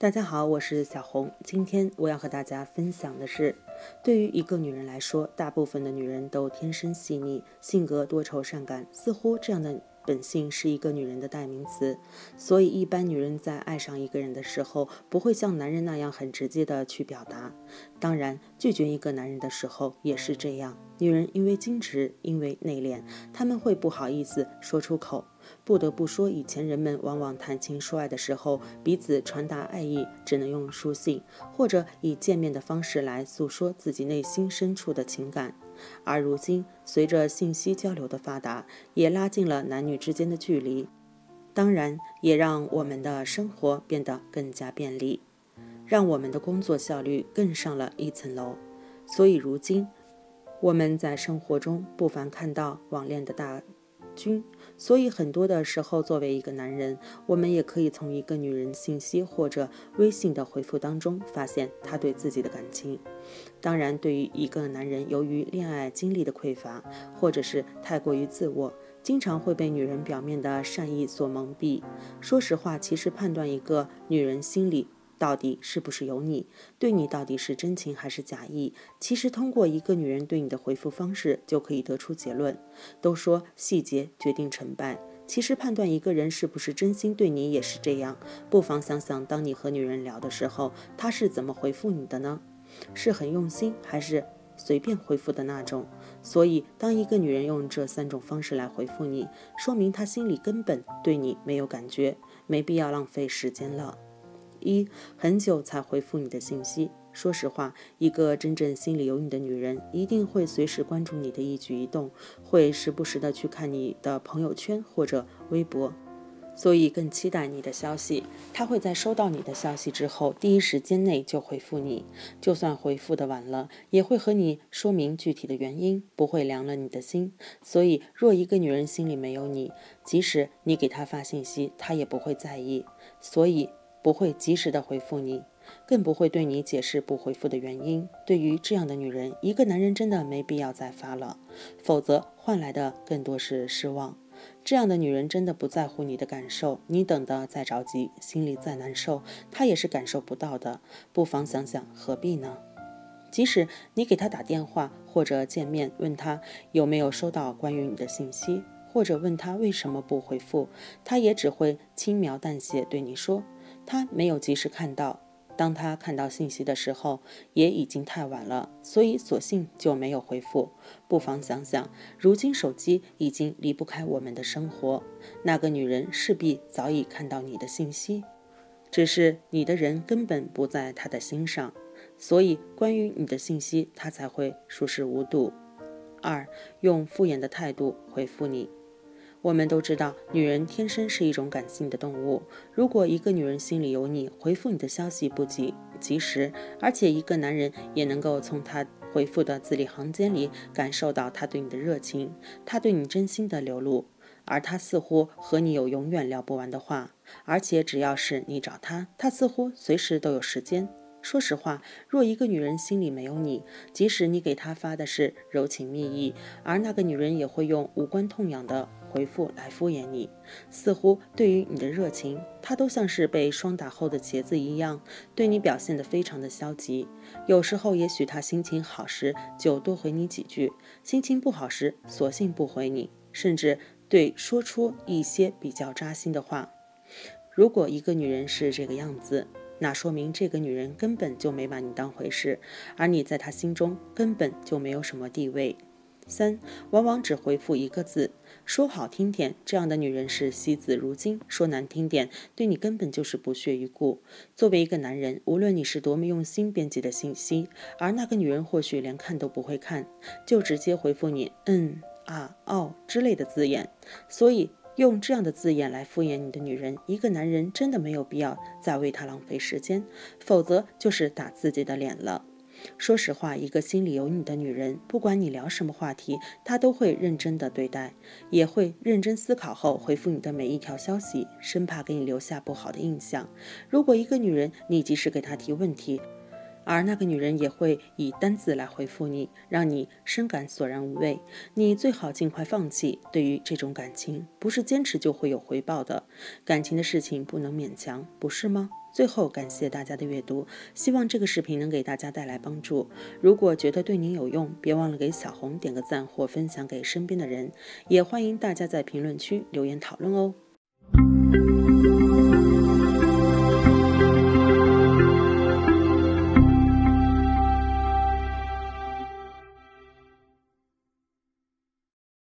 大家好，我是小红。今天我要和大家分享的是，对于一个女人来说，大部分的女人都天生细腻，性格多愁善感，似乎这样的。本性是一个女人的代名词，所以一般女人在爱上一个人的时候，不会像男人那样很直接的去表达。当然，拒绝一个男人的时候也是这样。女人因为矜持，因为内敛，他们会不好意思说出口。不得不说，以前人们往往谈情说爱的时候，彼此传达爱意只能用书信或者以见面的方式来诉说自己内心深处的情感。而如今，随着信息交流的发达，也拉近了男女之间的距离，当然也让我们的生活变得更加便利，让我们的工作效率更上了一层楼。所以，如今我们在生活中不凡看到网恋的大。军，所以很多的时候，作为一个男人，我们也可以从一个女人信息或者微信的回复当中发现她对自己的感情。当然，对于一个男人，由于恋爱经历的匮乏，或者是太过于自我，经常会被女人表面的善意所蒙蔽。说实话，其实判断一个女人心里。到底是不是有你？对你到底是真情还是假意？其实通过一个女人对你的回复方式就可以得出结论。都说细节决定成败，其实判断一个人是不是真心对你也是这样。不妨想想，当你和女人聊的时候，她是怎么回复你的呢？是很用心，还是随便回复的那种？所以，当一个女人用这三种方式来回复你，说明她心里根本对你没有感觉，没必要浪费时间了。一很久才回复你的信息。说实话，一个真正心里有你的女人，一定会随时关注你的一举一动，会时不时的去看你的朋友圈或者微博，所以更期待你的消息。她会在收到你的消息之后，第一时间内就回复你，就算回复的晚了，也会和你说明具体的原因，不会凉了你的心。所以，若一个女人心里没有你，即使你给她发信息，她也不会在意。所以。不会及时的回复你，更不会对你解释不回复的原因。对于这样的女人，一个男人真的没必要再发了，否则换来的更多是失望。这样的女人真的不在乎你的感受，你等的再着急，心里再难受，她也是感受不到的。不妨想想，何必呢？即使你给她打电话或者见面，问她有没有收到关于你的信息，或者问她为什么不回复，她也只会轻描淡写对你说。他没有及时看到，当他看到信息的时候，也已经太晚了，所以索性就没有回复。不妨想想，如今手机已经离不开我们的生活，那个女人势必早已看到你的信息，只是你的人根本不在她的心上，所以关于你的信息，她才会熟视无睹。二，用敷衍的态度回复你。我们都知道，女人天生是一种感性的动物。如果一个女人心里有你，回复你的消息不及及时，而且一个男人也能够从她回复的字里行间里感受到她对你的热情，她对你真心的流露，而她似乎和你有永远聊不完的话，而且只要是你找她，她似乎随时都有时间。说实话，若一个女人心里没有你，即使你给她发的是柔情蜜意，而那个女人也会用无关痛痒的回复来敷衍你，似乎对于你的热情，他都像是被霜打后的茄子一样，对你表现得非常的消极。有时候，也许他心情好时就多回你几句，心情不好时索性不回你，甚至对说出一些比较扎心的话。如果一个女人是这个样子，那说明这个女人根本就没把你当回事，而你在她心中根本就没有什么地位。三，往往只回复一个字，说好听点，这样的女人是惜字如金；说难听点，对你根本就是不屑一顾。作为一个男人，无论你是多么用心编辑的信息，而那个女人或许连看都不会看，就直接回复你“嗯啊哦”之类的字眼。所以。用这样的字眼来敷衍你的女人，一个男人真的没有必要再为她浪费时间，否则就是打自己的脸了。说实话，一个心里有你的女人，不管你聊什么话题，她都会认真的对待，也会认真思考后回复你的每一条消息，生怕给你留下不好的印象。如果一个女人，你及时给她提问题，而那个女人也会以单字来回复你，让你深感索然无味。你最好尽快放弃。对于这种感情，不是坚持就会有回报的。感情的事情不能勉强，不是吗？最后，感谢大家的阅读，希望这个视频能给大家带来帮助。如果觉得对您有用，别忘了给小红点个赞或分享给身边的人，也欢迎大家在评论区留言讨论哦。